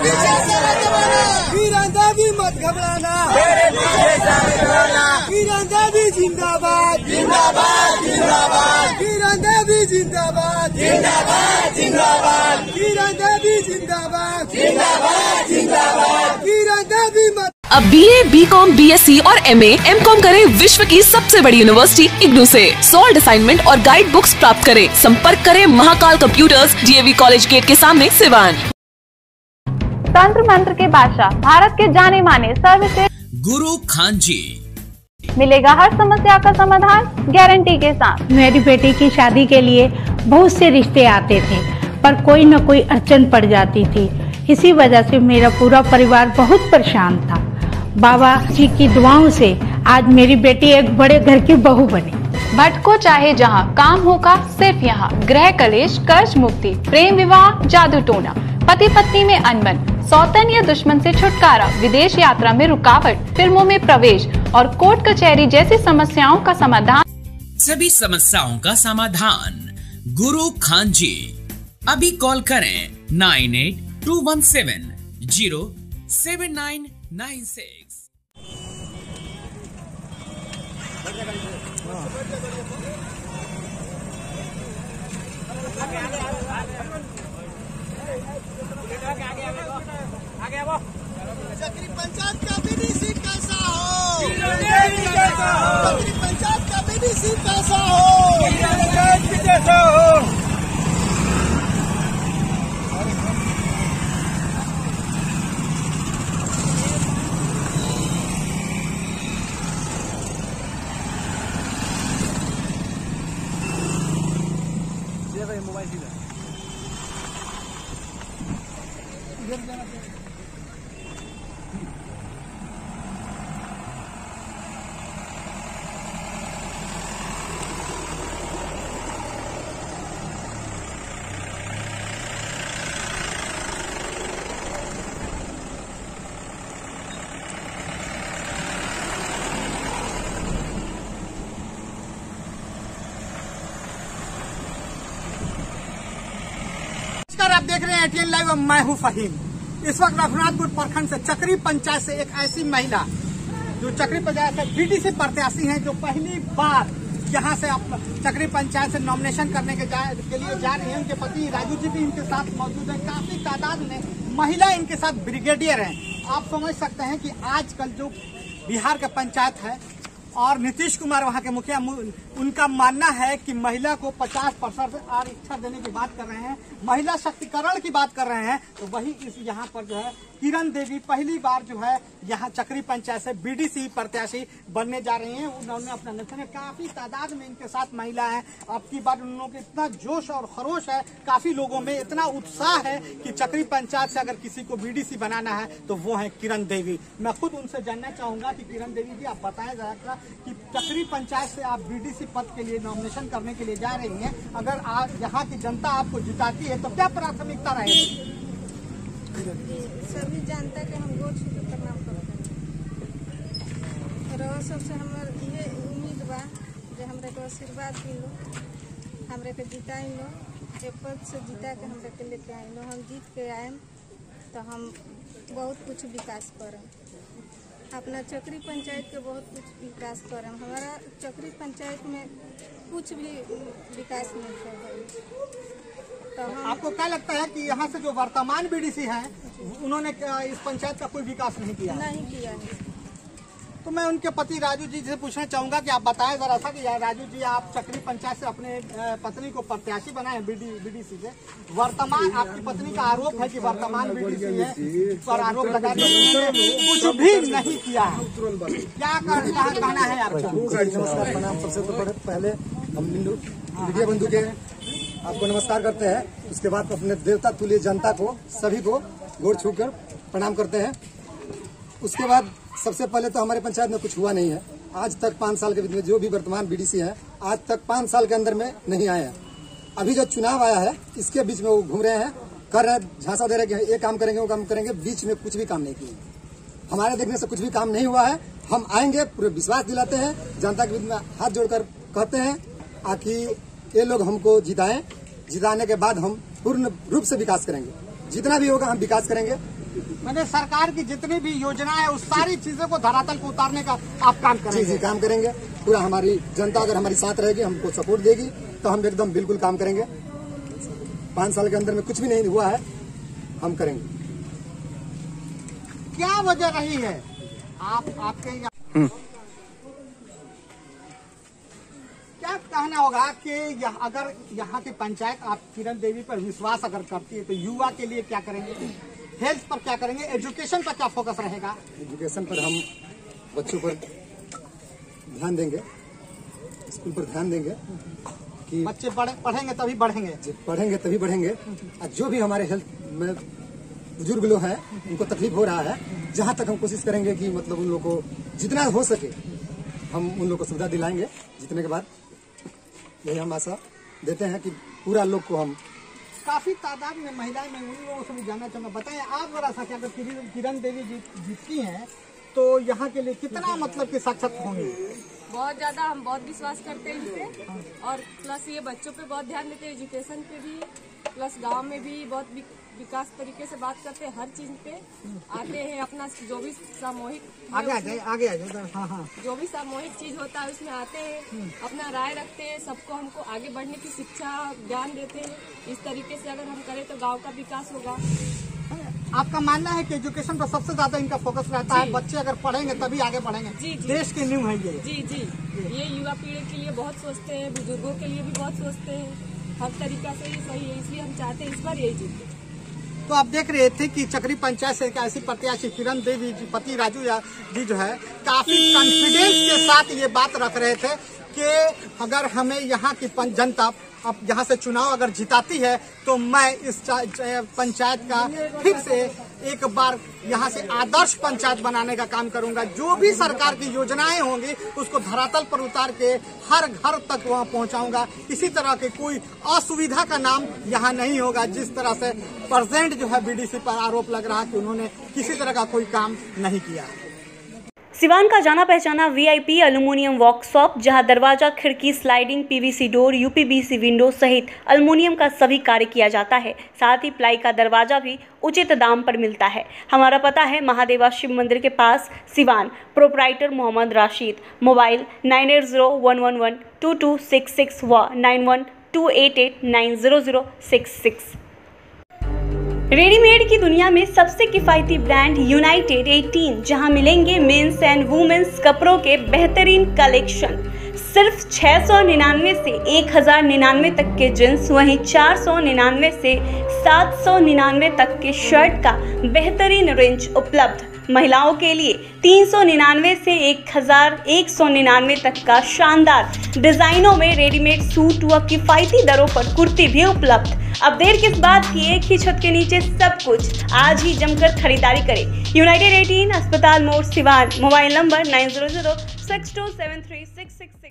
पीछे से मत घबराना मत घबराना मेरे पीछे से किरण देवी जिंदाबाद जिंदाबाद जिंदाबाद जिंदाबाद जिंदाबाद जिंदाबाद जिंदाबाद जिंदाबाद जिंदाबाद मत अब B A B com B S C और एम ए एम कॉम करें विश्व की सबसे बड़ी यूनिवर्सिटी इग्नू से। सॉल्ड असाइनमेंट और गाइड बुक्स प्राप्त करें। संपर्क करें Mahakal computers DAV college gate के सामने सिवान तंत्र मंत्र के बादशाह भारत के जाने माने सर्वश्रेष्ठ गुरु खान जी। मिलेगा हर समस्या का समाधान गारंटी के साथ। मेरी बेटी की शादी के लिए बहुत से रिश्ते आते थे पर कोई न कोई अड़चन पड़ जाती थी। इसी वजह से मेरा पूरा परिवार बहुत परेशान था। बाबा जी की दुआओं से आज मेरी बेटी एक बड़े घर की बहू बनी। भटको चाहे जहाँ काम होगा सिर्फ़ यहाँ। गृह कलेश कर्ज मुक्ति प्रेम विवाह जादू टोना। पति पत्नी में अनबन। सौतन या दुश्मन से छुटकारा, विदेश यात्रा में रुकावट, फ़िल्मों में प्रवेश और कोर्ट कचहरी जैसी समस्याओं का समाधान। सभी समस्याओं का समाधान, गुरु खान जी अभी कॉल करें nine eight two one seven zero seven nine nine six. इधर जाना चाहिए देख रहे हैं एटीएन लाइव और मैं हूँ फहीम। इस वक्त रघुनाथपुर प्रखंड से चक्री पंचायत से एक ऐसी महिला जो चक्री पंचायत से बीडीसी प्रत्याशी हैं जो पहली बार यहाँ से आप चक्री पंचायत से नॉमिनेशन करने के, जा, के लिए जा रही हैं। उनके पति राजू जी भी इनके साथ मौजूद है। काफ़ी तादाद में महिला इनके साथ ब्रिगेडियर हैं। आप समझ सकते हैं कि आजकल जो बिहार का पंचायत है और नीतीश कुमार वहाँ के मुखिया उनका मानना है कि महिला को 50 परसेंट आरक्षण देने की बात कर रहे हैं, महिला शक्तिकरण की बात कर रहे हैं तो वही इस यहाँ पर जो है, किरण देवी पहली बार जो है, यहाँ चक्री पंचायत से बीडीसी प्रत्याशी बनने जा रही हैं। उन्होंने अपना है काफ़ी तादाद में इनके साथ महिला है। अब की बार उन लोगों इतना जोश और खरोश है, काफ़ी लोगों में इतना उत्साह है कि चक्री पंचायत से अगर किसी को बीडीसी बनाना है तो वो है किरण देवी। मैं खुद उनसे जानना चाहूँगा कि किरण देवी जी, आप बताएँ जरा कि चक्री पंचायत से आप बीडीसी पद के लिए नॉमिनेशन करने के लिए जा रही हैं। अगर आप यहाँ की जनता आपको जिताती है तो क्या प्राथमिकता रहेगी? सभी जनता के हम छू प्रणाम करते सबसे हमर ये उम्मीद बा जे हमरा के आशीर्वाद हमरा के जिताई लो पद से जिता के हमरा के लेके आई लो हम जीत के आएम तो हम बहुत कुछ विकास करम अपना चक्री पंचायत के बहुत कुछ विकास करम हमारा चक्री पंचायत में कुछ भी विकास नहीं है तो हम आपको क्या लगता है कि यहाँ से जो वर्तमान बीडीसी हैं उन्होंने इस पंचायत का कोई विकास नहीं किया? नहीं किया है। तो मैं उनके पति राजू जी से पूछना चाहूँगा कि आप बताएँ जरा सा कि यार राजू जी आप चक्री पंचायत से अपने पत्नी को प्रत्याशी बनाए हैं बीडी बीडीसी से। वर्तमान आपकी पत्नी का आरोप है कि वर्तमान बीडीसी है पर आरोप लगा के कुछ भी नहीं किया क्या कहना है आपका? सबसे तो पहले- हम बिंदु मीडिया बंधु के आपको नमस्कार करते हैं। उसके बाद अपने देवता तुल्य जनता को सभी को गोड़ छूकर प्रणाम करते हैं। उसके बाद सबसे पहले तो हमारे पंचायत में कुछ हुआ नहीं है। आज तक पाँच साल के बीच में जो भी वर्तमान बीडीसी है, आज तक पाँच साल के अंदर में नहीं आए हैं। अभी जो चुनाव आया है, इसके बीच में वो घूम रहे हैं, कर रहे हैं, झांसा दे रहे हैं ये काम करेंगे, वो काम करेंगे, बीच में कुछ भी काम नहीं किए। हमारे देखने से कुछ भी काम नहीं हुआ है। हम आएँगे, पूरे विश्वास दिलाते हैं, जनता के बीच में हाथ जोड़कर कहते हैं आकि ये लोग हमको जिताएँ। जिताने के बाद हम पूर्ण रूप से विकास करेंगे। जितना भी होगा, हम विकास करेंगे। मैंने सरकार की जितनी भी योजना है उस सारी चीज़ों को धरातल को उतारने का आप काम जी करेंगे। जी काम करेंगे। पूरा हमारी जनता अगर हमारी साथ रहेगी हमको सपोर्ट देगी तो हम एकदम बिल्कुल काम करेंगे। पाँच साल के अंदर में कुछ भी नहीं हुआ है हम करेंगे। क्या वजह रही है? आप आपके यहाँ क्या कहना होगा कि यह, अगर यहाँ की पंचायत आप किरण देवी पर विश्वास अगर करती है तो युवा के लिए क्या करेंगे? हेल्थ पर क्या करेंगे? एजुकेशन पर क्या फोकस रहेगा? एजुकेशन पर हम बच्चों पर ध्यान देंगे। स्कूल पर ध्यान देंगे कि बच्चे पढ़े पढ़ेंगे तभी बढ़ेंगे। पढ़ेंगे तभी बढ़ेंगे। और जो भी हमारे हेल्थ में बुज़ुर्ग लोग हैं उनको तकलीफ़ हो रहा है जहाँ तक हम कोशिश करेंगे कि मतलब उन लोग को जितना हो सके हम उन लोग को सुविधा दिलाएँगे। जीतने के बाद यही हम आशा देते हैं कि पूरा लोग को हम काफ़ी तादाद में महिलाएँ मैं उन लोगों से भी जानना चाहूँगा। बताएँ आप जरा सा अगर किरण देवी जी जीतती हैं तो यहाँ के लिए कितना मतलब कि साक्षात होंगे? बहुत ज़्यादा हम बहुत विश्वास करते हैं इनसे और प्लस ये बच्चों पे बहुत ध्यान देते हैं एजुकेशन पे भी प्लस गाँव में भी बहुत विकास तरीके से बात करते हैं हर चीज़ पे आते हैं अपना जो भी सामूहिक आगे आ जाए आगे आ जाए हाँ हाँ। जो भी सामूहिक चीज़ होता है उसमें आते हैं अपना राय रखते हैं सबको हमको आगे बढ़ने की शिक्षा ज्ञान देते हैं। इस तरीके से अगर हम करें तो गाँव का विकास होगा। आपका मानना है कि एजुकेशन पर सबसे ज़्यादा इनका फोकस रहता है? बच्चे अगर पढ़ेंगे तभी आगे बढ़ेंगे। जी, जी। देश की न्यू है ये। जी जी। ये युवा पीढ़ी के लिए बहुत सोचते हैं बुज़ुर्गों के लिए भी बहुत सोचते हैं। हर तरीका से ये सही है इसलिए हम चाहते हैं इस बार यही जीते। तो आप देख रहे थे कि चक्री पंचायत से ऐसी प्रत्याशी किरण देवी जी, पति राजू जी जो है, काफ़ी कॉन्फिडेंस के साथ ये बात रख रहे थे कि अगर हमें यहाँ की जनता अब यहाँ से चुनाव अगर जिताती है तो मैं इस पंचायत का फिर से एक बार यहाँ से आदर्श पंचायत बनाने का काम करूँगा। जो भी सरकार की योजनाएँ होंगी, उसको धरातल पर उतार के हर घर तक वहाँ पहुँचाऊँगा। इसी तरह के कोई असुविधा का नाम यहाँ नहीं होगा, जिस तरह से प्रेजेंट जो है बीडीसी पर आरोप लग रहा है कि उन्होंने किसी तरह का कोई काम नहीं किया। सिवान का जाना पहचाना वीआईपी एल्युमिनियम वर्कशॉप जहाँ दरवाज़ा, खिड़की sliding PVC door UPVC window सहित एल्युमिनियम का सभी कार्य किया जाता है। साथ ही प्लाई का दरवाज़ा भी उचित दाम पर मिलता है। हमारा पता है महादेवा शिव मंदिर के पास Siwan proprietor Mohammad Rashid, mobile nine eight zero one one one two two six six व nine one two eight eight nine zero zero six six. Readymade की दुनिया में सबसे किफायती ब्रांड यूनाइटेड 18 जहाँ मिलेंगे मेंस एंड वुमेन्स कपड़ों के बेहतरीन कलेक्शन सिर्फ़ छः सौ निन्यानवे से एक हज़ार निन्यानवे तक के जींस वहीं चार सौ निन्यानवे से सात सौ निन्यानवे तक के शर्ट का बेहतरीन रेंज उपलब्ध। महिलाओं के लिए तीन सौ निन्यानवे से एक हज़ार एक सौ निन्यानवे तक का शानदार डिज़ाइनों में रेडीमेड सूट व किफ़ायती दरों पर कुर्ती भी उपलब्ध। अब देर किस बात की एक ही छत के नीचे सब कुछ आज ही जमकर खरीदारी करें। यूनाइटेड 18 अस्पताल मोड़ Siwan. Mobile number nine zero zero six two seven three six six.